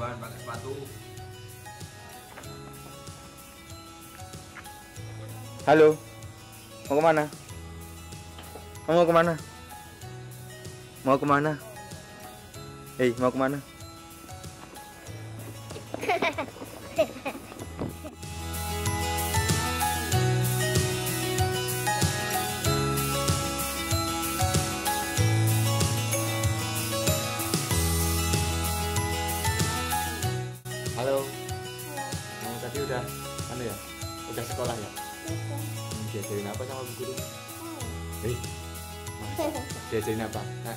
pakai sepatu. Halo. Mau ke mana? Mau ke mana? Mau ke mana? Hei, mau ke mana? Halo. Kamu tadi udah mana ya? Udah sekolah ya? Hmm, Diajarin apa sama bu guru? Hei, diajarin apa? Nah.